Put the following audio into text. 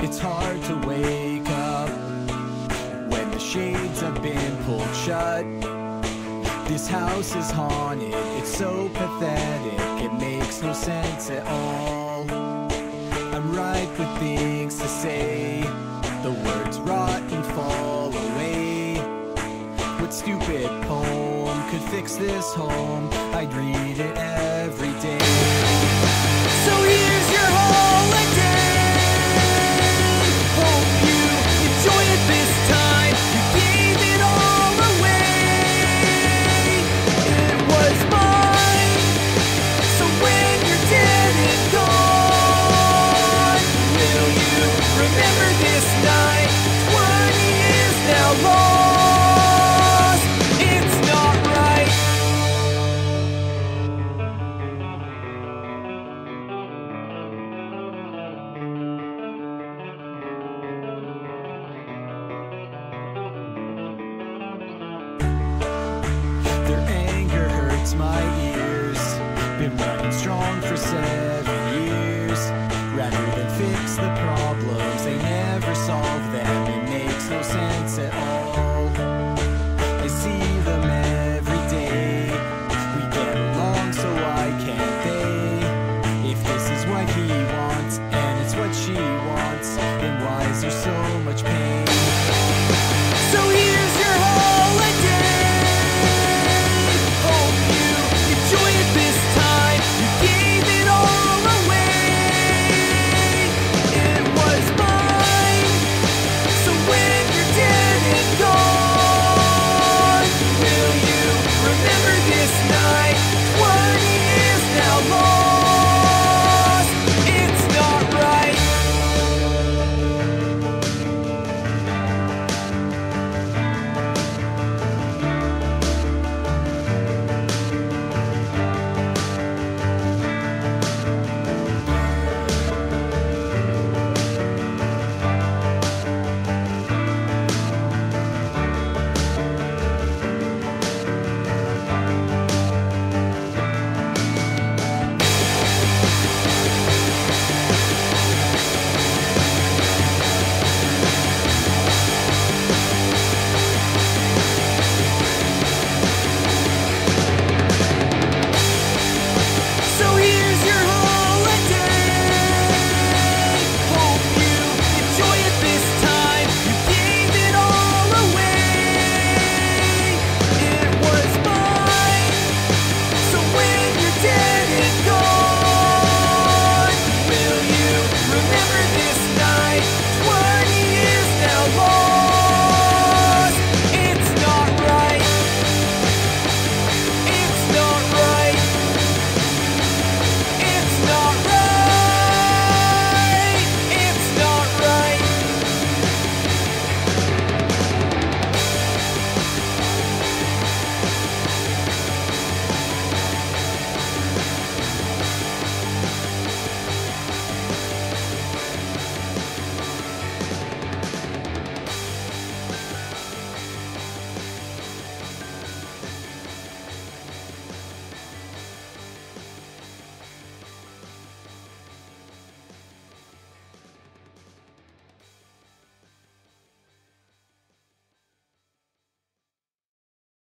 It's hard to wake up when the shades have been pulled shut. This house is haunted, it's so pathetic, it makes no sense at all. I'm with things to say, the words rot and fall away. What stupid poem could fix this home? I'd read it every day. So here Remember this night. solve them. It makes no sense at all. I see them every day. We get along, so why can't they? If this is what he wants, and it's what she wants, then why is there so much pain?